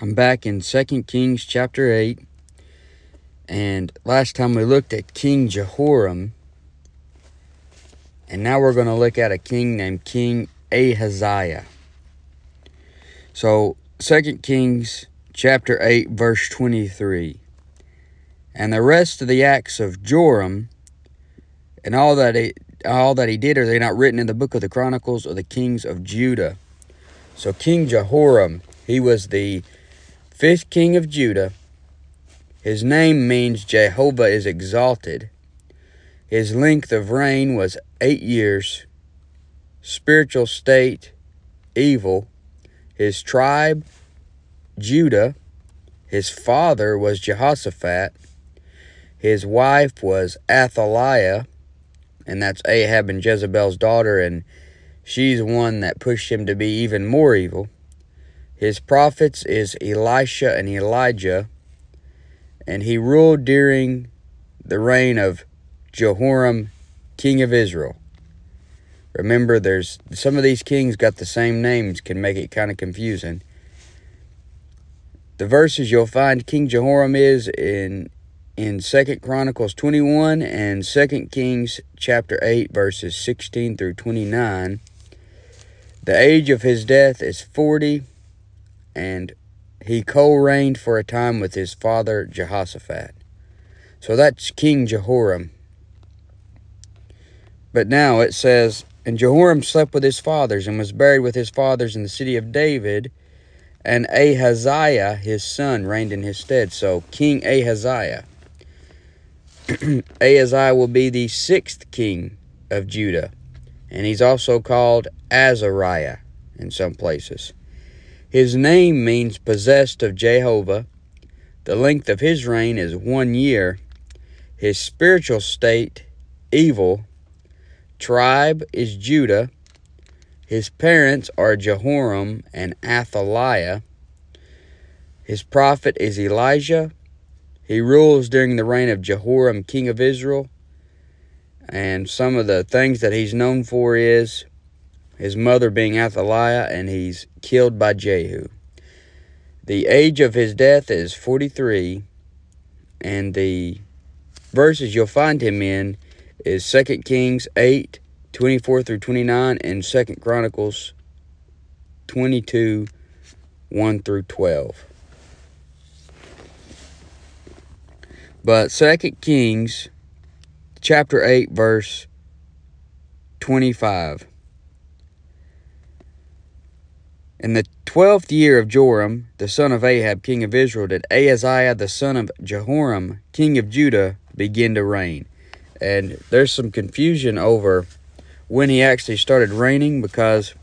I'm back in 2 Kings chapter 8. And last time we looked at King Jehoram. And now we're going to look at a king named King Ahaziah. So, 2 Kings chapter 8, verse 23. And the rest of the acts of Joram and all that he, all that he did, are they not written in the book of the Chronicles of the kings of Judah? So, King Jehoram, he was the fifth king of Judah. His name means Jehovah is exalted. His length of reign was eight years. Spiritual state, evil. His tribe, Judah. His father was Jehoshaphat. His wife was Athaliah, and that's Ahab and Jezebel's daughter, and she's one that pushed him to be even more evil. His prophets is Elisha and Elijah, and he ruled during the reign of Jehoram, king of Israel. Remember, there's some of these kings got the same names, can make it kind of confusing. The verses you'll find King Jehoram is in in Second Chronicles 21 and Second Kings chapter 8 verses 16 through 29. The age of his death is 40 and he co-reigned for a time with his father Jehoshaphat. So that's King Jehoram. But now it says, And Jehoram slept with his fathers, and was buried with his fathers in the city of David, and Ahaziah his son reigned in his stead. So King Ahaziah. Ahaziah will be the sixth king of Judah, and he's also called Azariah in some places. His name means possessed of Jehovah. The length of his reign is one year. His spiritual state, evil. Tribe is Judah. His parents are Jehoram and Athaliah. His prophet is Elijah. He rules during the reign of Jehoram, king of Israel. And some of the things that he's known for is his mother being Athaliah, and he's killed by Jehu. The age of his death is 43, and the verses you'll find him in is 2 Kings 8, 24 through 29, and 2 Chronicles 22, 1 through 12. But 2 Kings chapter 8, verse 25. In the twelfth year of Joram, the son of Ahab, king of Israel, did Ahaziah, the son of Jehoram, king of Judah, begin to reign. And there's some confusion over when he actually started reigning because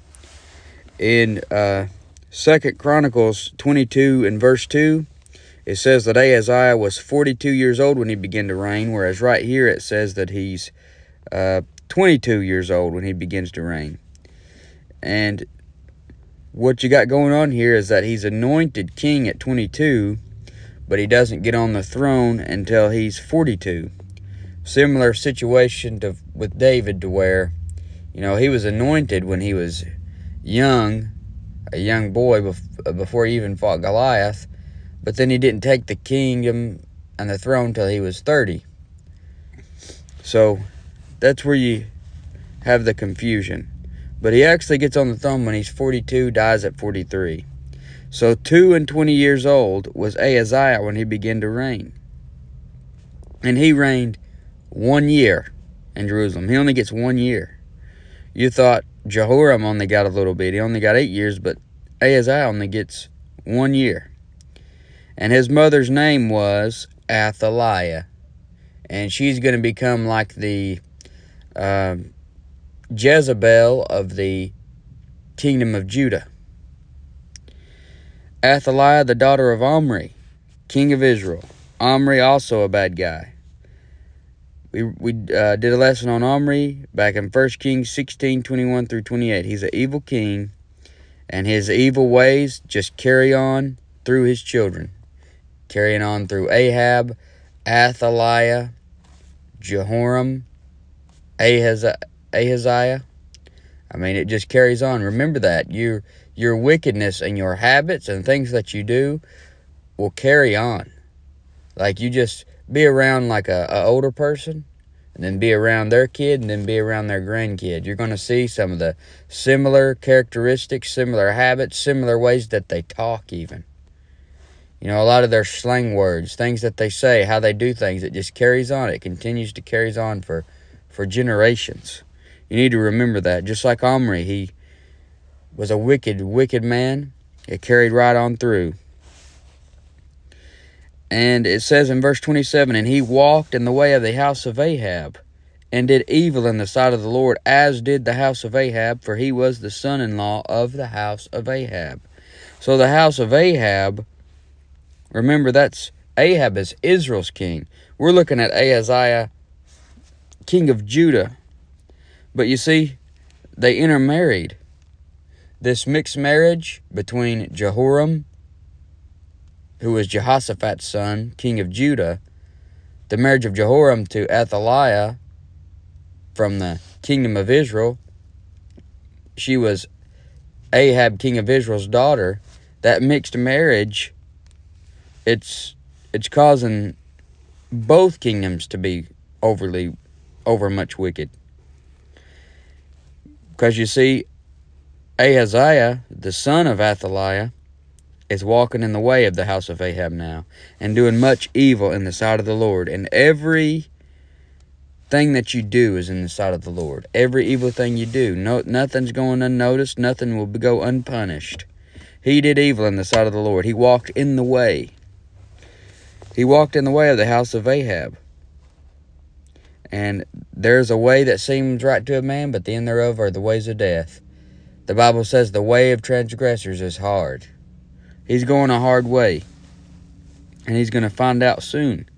in uh, Second Chronicles 22 and verse 2, it says that Ahaziah was 42 years old when he began to reign, whereas right here it says that he's uh, 22 years old when he begins to reign. And what you got going on here is that he's anointed king at 22, but he doesn't get on the throne until he's 42. Similar situation to with David to where, you know, he was anointed when he was young, a young boy before he even fought Goliath, but then he didn't take the kingdom and the throne till he was 30. So that's where you have the confusion. But he actually gets on the throne when he's 42, dies at 43. So, two and 20 years old was Ahaziah when he began to reign. And he reigned one year in Jerusalem. He only gets one year. You thought Jehoram only got a little bit. He only got eight years, but Ahaziah only gets one year. And his mother's name was Athaliah. And she's going to become like the uh, Jezebel of the kingdom of Judah. Athaliah, the daughter of Omri, king of Israel. Omri, also a bad guy. We, we uh, did a lesson on Omri back in 1 Kings 16 21 through 28. He's an evil king, and his evil ways just carry on through his children, carrying on through Ahab, Athaliah, Jehoram, Ahaziah. Ahaziah. I mean, it just carries on. Remember that your your wickedness and your habits and things that you do will carry on. Like you just be around like a, a older person, and then be around their kid, and then be around their grandkid. You're going to see some of the similar characteristics, similar habits, similar ways that they talk, even. You know, a lot of their slang words, things that they say, how they do things, it just carries on. It continues to carries on for, for generations. You need to remember that. Just like Omri, he was a wicked, wicked man. It carried right on through. And it says in verse 27 And he walked in the way of the house of Ahab, and did evil in the sight of the Lord, as did the house of Ahab, for he was the son in law of the house of Ahab. So the house of Ahab, remember that's Ahab is Israel's king. We're looking at Ahaziah, king of Judah. But you see, they intermarried. This mixed marriage between Jehoram, who was Jehoshaphat's son, king of Judah, the marriage of Jehoram to Athaliah from the kingdom of Israel, she was Ahab, king of Israel's daughter. That mixed marriage, it's it's causing both kingdoms to be overly over much wicked. Because you see, Ahaziah, the son of Athaliah, is walking in the way of the house of Ahab now, and doing much evil in the sight of the Lord. And every thing that you do is in the sight of the Lord. Every evil thing you do, no, nothing's going unnoticed. Nothing will go unpunished. He did evil in the sight of the Lord. He walked in the way. He walked in the way of the house of Ahab. And there's a way that seems right to a man, but the end thereof are the ways of death. The Bible says the way of transgressors is hard. He's going a hard way. And he's going to find out soon.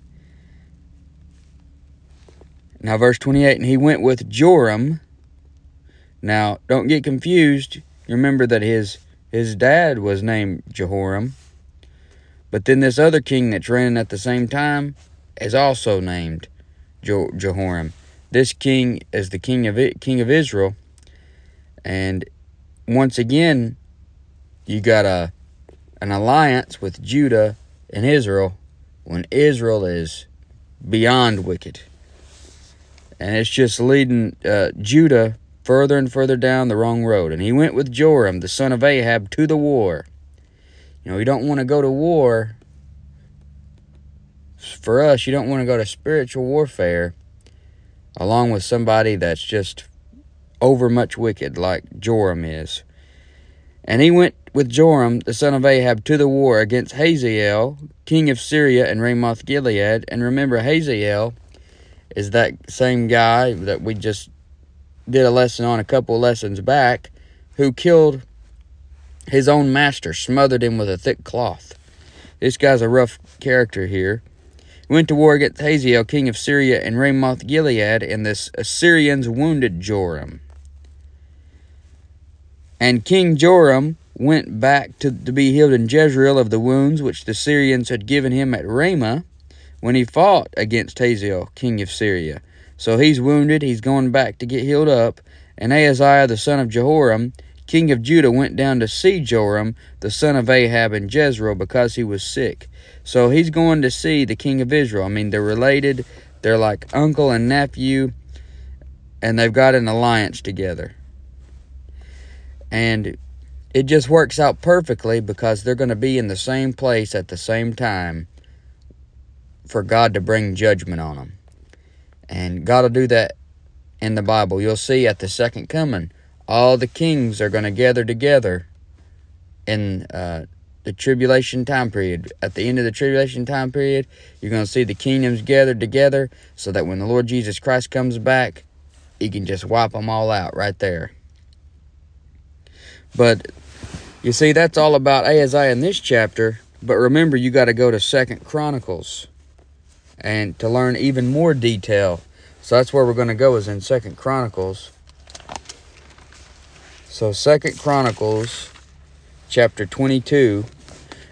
Now, verse 28 And he went with Joram. Now, don't get confused. Remember that his, his dad was named Jehoram. But then this other king that's reigning at the same time is also named Jehoram. This king is the king of it, king of Israel. And once again, you got a an alliance with Judah and Israel when Israel is beyond wicked. And it's just leading uh, Judah further and further down the wrong road. And he went with Joram, the son of Ahab, to the war. You know, you don't want to go to war. For us, you don't want to go to spiritual warfare along with somebody that's just over much wicked like Joram is. And he went with Joram, the son of Ahab, to the war against Hazael, king of Syria and Ramoth Gilead. And remember, Hazael is that same guy that we just did a lesson on a couple lessons back, who killed his own master, smothered him with a thick cloth. This guy's a rough character here. Went to war against Hazael, king of Syria and Ramoth Gilead, and the Assyrians wounded Joram. And King Joram went back to, to be healed in Jezreel of the wounds which the Syrians had given him at Ramah when he fought against Hazael, king of Syria. So he's wounded, he's going back to get healed up. And Ahaziah, the son of Jehoram, king of Judah, went down to see Joram, the son of Ahab, in Jezreel because he was sick. So he's going to see the king of Israel. I mean, they're related, they're like uncle and nephew, and they've got an alliance together. And it just works out perfectly because they're going to be in the same place at the same time for God to bring judgment on them. And God will do that in the Bible. You'll see at the second coming, all the kings are going to gather together in uh, the tribulation time period. At the end of the tribulation time period, you're going to see the kingdoms gathered together so that when the Lord Jesus Christ comes back, he can just wipe them all out right there. But you see, that's all about Ahaziah in this chapter. But remember, you got to go to Second Chronicles and to learn even more detail. So that's where we're going to go is in Second Chronicles. So Second Chronicles chapter 22.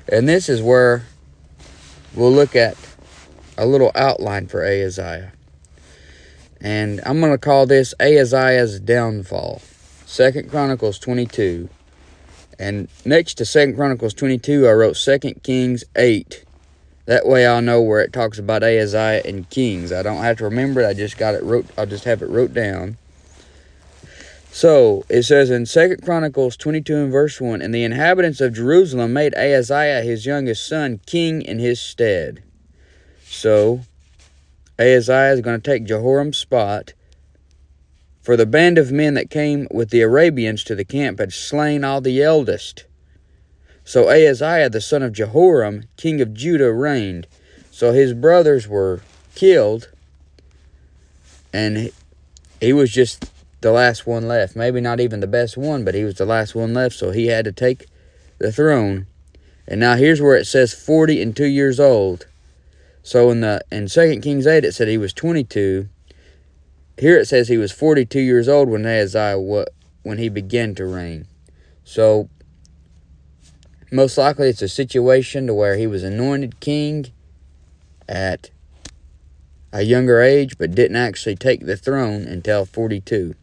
And this is where we'll look at a little outline for Ahaziah. And I'm going to call this Ahaziah's downfall. Second Chronicles 22. And next to Second Chronicles 22, I wrote Second Kings 8. That way I'll know where it talks about Ahaziah and kings. I don't have to remember it. I just got it wrote. I'll just have it wrote down. So it says in Second Chronicles 22 and verse 1, And the inhabitants of Jerusalem made Ahaziah his youngest son king in his stead. So Ahaziah is going to take Jehoram's spot. For the band of men that came with the Arabians to the camp had slain all the eldest. So Ahaziah the son of Jehoram, king of Judah, reigned. So his brothers were killed, and he was just the last one left. Maybe not even the best one, but he was the last one left, so he had to take the throne. And now here's where it says 40 and 2 years old. So in the in 2 Kings 8 it said he was 22. Here it says he was 42 years old when Ahaziah when he began to reign. So most likely it's a situation to where he was anointed king at a younger age but didn't actually take the throne until 42.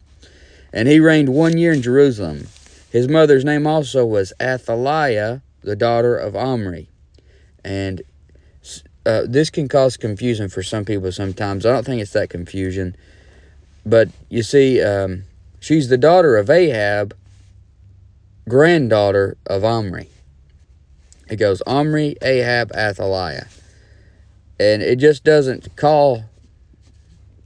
And he reigned one year in Jerusalem. His mother's name also was Athaliah, the daughter of Omri. And uh, this can cause confusion for some people sometimes. I don't think it's that confusion. But you see, um, she's the daughter of Ahab, granddaughter of Omri. It goes Omri, Ahab, Athaliah. And it just doesn't call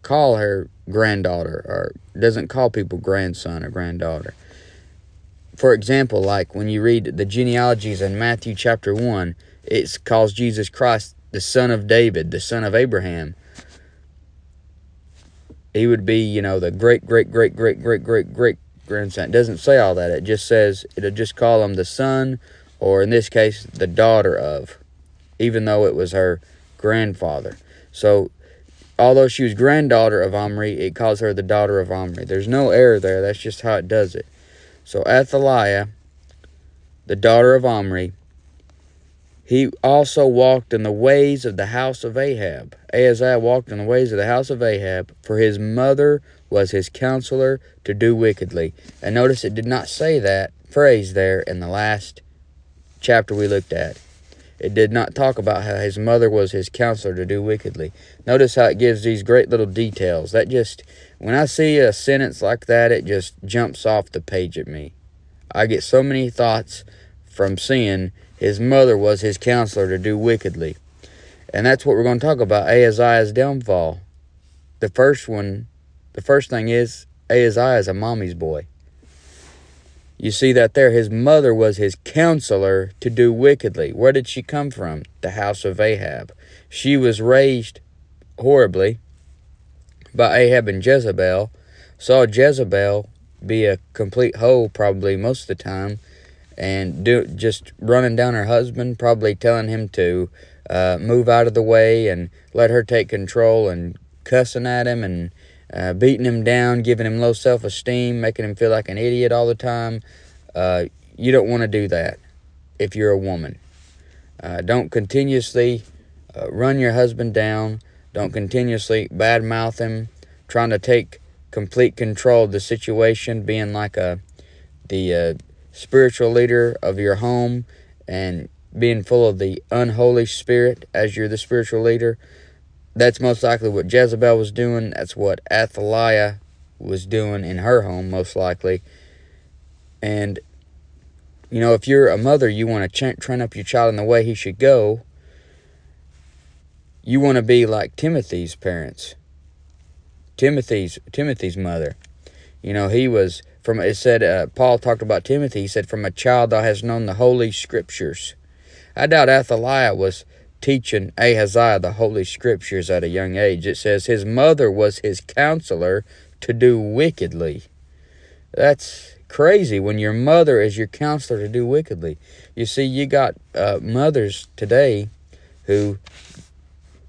call her granddaughter or doesn't call people grandson or granddaughter. For example, like when you read the genealogies in Matthew chapter 1, it calls Jesus Christ the son of David, the son of Abraham. He would be, you know, the great, great, great, great, great, great, great grandson. It doesn't say all that. It just says, it'll just call him the son, or in this case, the daughter of, even though it was her grandfather. So although she was granddaughter of Omri, it calls her the daughter of Omri. There's no error there. That's just how it does it. So Athaliah, the daughter of Omri, he also walked in the ways of the house of Ahab. Ahaziah walked in the ways of the house of Ahab, for his mother was his counselor to do wickedly. And notice it did not say that phrase there in the last chapter we looked at. It did not talk about how his mother was his counselor to do wickedly. Notice how it gives these great little details. That just, when I see a sentence like that, it just jumps off the page at me. I get so many thoughts from seeing his mother was his counselor to do wickedly. And that's what we're going to talk about Ahaziah's downfall. The first one, the first thing is Ahaziah is a mommy's boy. You see that there. His mother was his counselor to do wickedly. Where did she come from? The house of Ahab. She was raised horribly by Ahab and Jezebel. Saw Jezebel be a complete hoe probably most of the time and do just running down her husband, probably telling him to uh, move out of the way and let her take control and cussing at him and uh, beating him down, giving him low self esteem, making him feel like an idiot all the time. Uh, you don't want to do that if you're a woman. Uh, don't continuously uh, run your husband down. Don't continuously badmouth him, trying to take complete control of the situation, being like a the uh, spiritual leader of your home and being full of the unholy spirit as you're the spiritual leader. That's most likely what Jezebel was doing. That's what Athaliah was doing in her home, most likely. And, you know, if you're a mother, you want to train up your child in the way he should go. You want to be like Timothy's parents. Timothy's Timothy's mother. You know, he was from it said uh, Paul talked about Timothy. He said, "From a child thou hast known the holy scriptures." I doubt Athaliah was teaching Ahaziah the Holy Scriptures at a young age. It says his mother was his counselor to do wickedly. That's crazy when your mother is your counselor to do wickedly. You see, you got uh, mothers today who,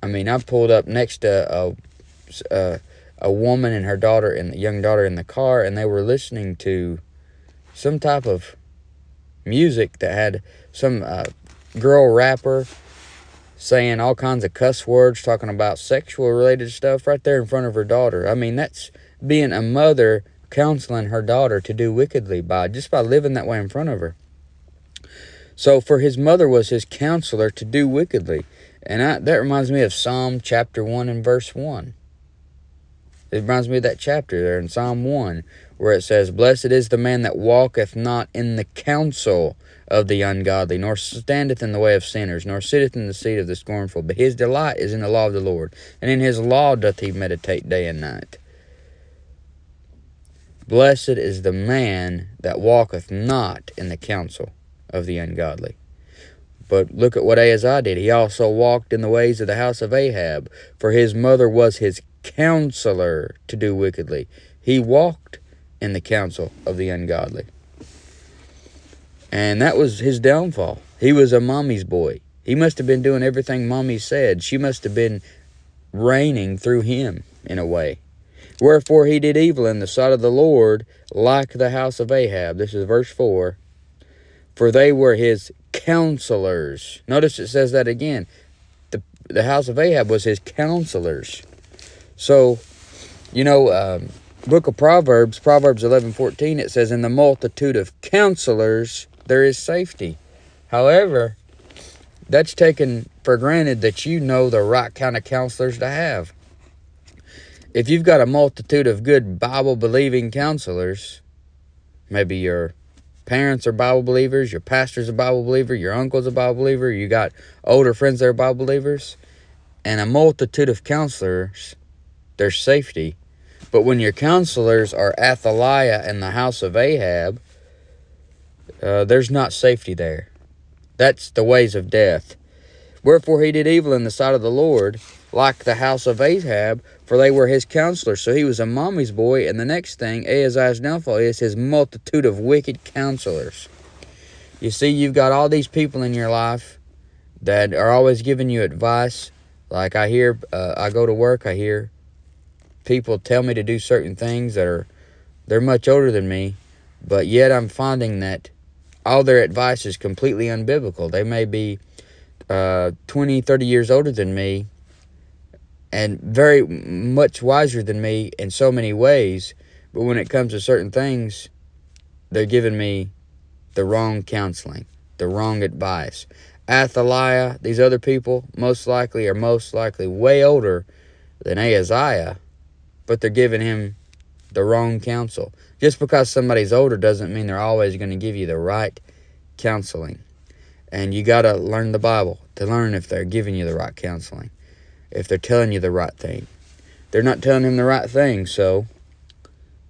I mean, I pulled up next to a, a, a woman and her daughter and young daughter in the car, and they were listening to some type of music that had some uh, girl rapper saying all kinds of cuss words, talking about sexual related stuff right there in front of her daughter. I mean, that's being a mother counseling her daughter to do wickedly by just by living that way in front of her. So for his mother was his counselor to do wickedly. And I, that reminds me of Psalm chapter 1 and verse 1. It reminds me of that chapter there in Psalm 1 where it says, Blessed is the man that walketh not in the counsel of the ungodly, nor standeth in the way of sinners, nor sitteth in the seat of the scornful. But his delight is in the law of the Lord, and in his law doth he meditate day and night. Blessed is the man that walketh not in the counsel of the ungodly. But look at what Ahaziah did. He also walked in the ways of the house of Ahab, for his mother was his counselor to do wickedly. He walked in the counsel of the ungodly. And that was his downfall. He was a mommy's boy. He must have been doing everything mommy said. She must have been reigning through him in a way. Wherefore he did evil in the sight of the Lord, like the house of Ahab. This is verse 4. For they were his counselors. Notice it says that again. The, the house of Ahab was his counselors. So, you know, um, book of Proverbs, Proverbs 11 14, it says, In the multitude of counselors there is safety. However, that's taken for granted that you know the right kind of counselors to have if you've got a multitude of good Bible believing counselors, maybe your parents are Bible believers, your pastor's a Bible believer, your uncle's a Bible believer, you got older friends that are Bible believers, and a multitude of counselors, there's safety. But when your counselors are Athaliah and the house of Ahab, uh, there's not safety there. That's the ways of death. Wherefore he did evil in the sight of the Lord, like the house of Ahab, for they were his counselors. So he was a mommy's boy. And the next thing, Ahaziah's downfall is his multitude of wicked counselors. You see, you've got all these people in your life that are always giving you advice. Like I hear, uh, I go to work, I hear people tell me to do certain things that are, they're much older than me, but yet I'm finding that all their advice is completely unbiblical. They may be uh, 20, 30 years older than me, and very much wiser than me in so many ways. But when it comes to certain things, they're giving me the wrong counseling, the wrong advice. Athaliah, these other people, most likely are most likely way older than Ahaziah, but they're giving him the wrong counsel. Just because somebody's older doesn't mean they're always going to give you the right counseling. And you got to learn the Bible to learn if they're giving you the right counseling if they're telling you the right thing. They're not telling him the right thing, so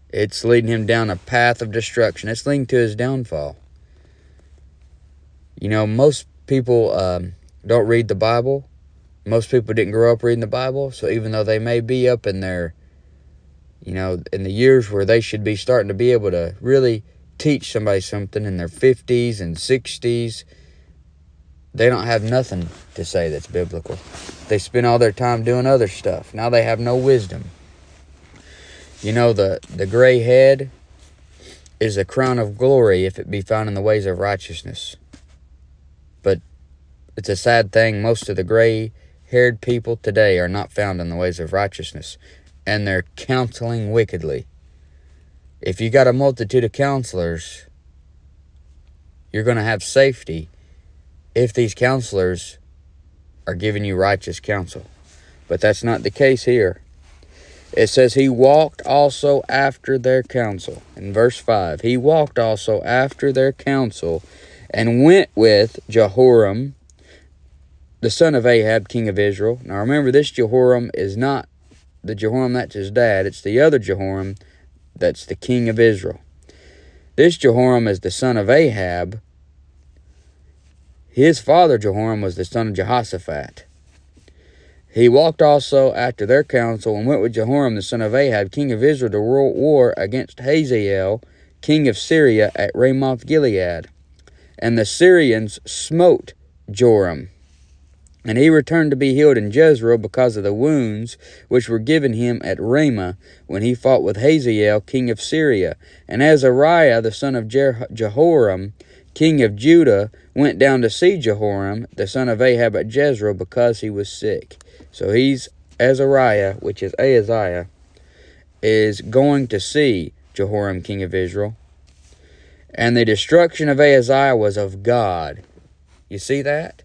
it's leading him down a path of destruction. It's leading to his downfall. You know, most people um, don't read the Bible. Most people didn't grow up reading the Bible, so even though they may be up in their, you know, in the years where they should be starting to be able to really teach somebody something in their 50s and 60s, they don't have nothing to say that's biblical. They spend all their time doing other stuff. Now they have no wisdom. You know, the, the gray head is a crown of glory if it be found in the ways of righteousness. But it's a sad thing, most of the gray haired people today are not found in the ways of righteousness, and they're counseling wickedly. If you got a multitude of counselors, you're going to have safety if these counselors are giving you righteous counsel. But that's not the case here. It says, He walked also after their counsel. In verse 5, He walked also after their counsel and went with Jehoram, the son of Ahab, king of Israel. Now remember, this Jehoram is not the Jehoram that's his dad, it's the other Jehoram that's the king of Israel. This Jehoram is the son of Ahab, his father Jehoram was the son of Jehoshaphat. He walked also after their counsel and went with Jehoram the son of Ahab, king of Israel, to world war against Hazael, king of Syria, at Ramoth Gilead. And the Syrians smote Joram. And he returned to be healed in Jezreel because of the wounds which were given him at Ramah when he fought with Hazael, king of Syria. And Azariah, the son of Jehoram, king of Judah, went down to see Jehoram, the son of Ahab at Jezreel, because he was sick. So he's Azariah, which is Ahaziah, is going to see Jehoram, king of Israel. And the destruction of Ahaziah was of God. You see that?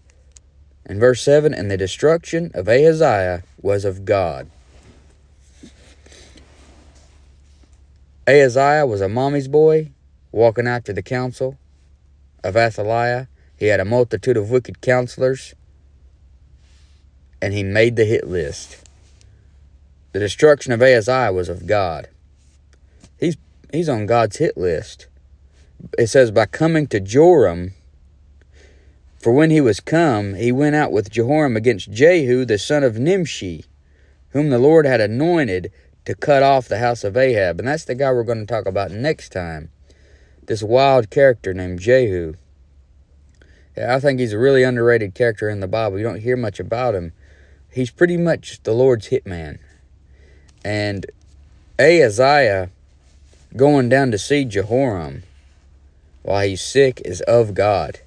In verse 7, and the destruction of Ahaziah was of God. Ahaziah was a mommy's boy walking after the counsel of Athaliah. He had a multitude of wicked counselors, and he made the hit list. The destruction of Ahaziah was of God. He's he's on God's hit list. It says by coming to Joram, for when he was come, he went out with Jehoram against Jehu the son of Nimshi, whom the Lord had anointed to cut off the house of Ahab. And that's the guy we're going to talk about next time. This wild character named Jehu. Yeah, I think he's a really underrated character in the Bible. You don't hear much about him. He's pretty much the Lord's hitman. And Ahaziah going down to see Jehoram while he's sick is of God.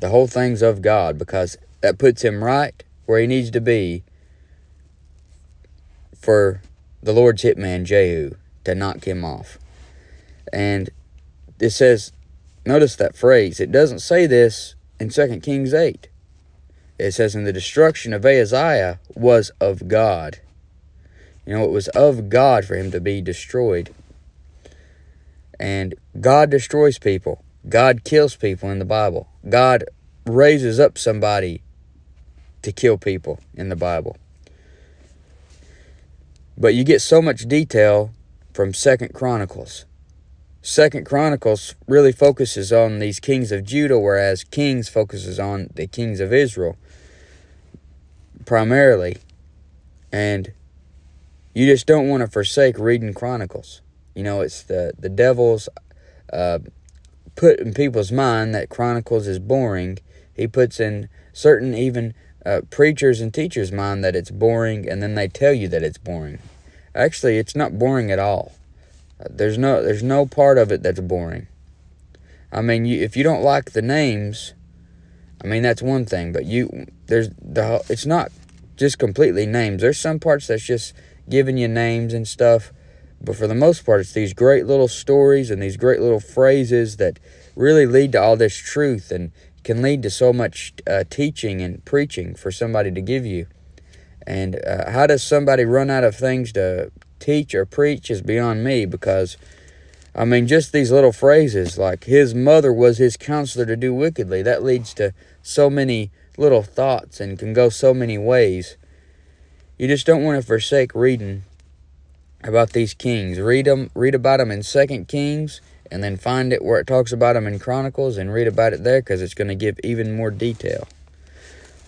The whole thing's of God because that puts him right where he needs to be for the Lord's hitman Jehu to knock him off. And it says, notice that phrase. It doesn't say this in 2 Kings 8. It says, and the destruction of Ahaziah was of God. You know, it was of God for him to be destroyed. And God destroys people. God kills people in the Bible. God raises up somebody to kill people in the Bible. But you get so much detail from Second Chronicles. Second Chronicles really focuses on these kings of Judah, whereas Kings focuses on the kings of Israel primarily. And you just don't want to forsake reading Chronicles. You know, it's the the devil's uh, put in people's mind that Chronicles is boring. He puts in certain even uh, preachers and teachers' mind that it's boring, and then they tell you that it's boring. Actually, it's not boring at all. Uh, there's no there's no part of it that's boring. I mean, you, if you don't like the names, I mean that's one thing. But you there's the it's not just completely names. There's some parts that's just giving you names and stuff. But for the most part, it's these great little stories and these great little phrases that really lead to all this truth and can lead to so much uh, teaching and preaching for somebody to give you. And uh, how does somebody run out of things to teach or preach is beyond me because, I mean, just these little phrases like his mother was his counselor to do wickedly, that leads to so many little thoughts and can go so many ways. You just don't want to forsake reading about these kings. Read them, read about them in Second Kings, and then find it where it talks about them in Chronicles and read about it there because it's going to give even more detail.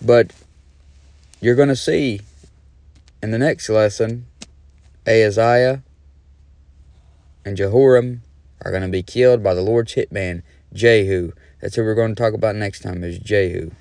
But you're going to see in the next lesson, Ahaziah and Jehoram are going to be killed by the Lord's hitman, Jehu. That's who we're going to talk about next time is Jehu.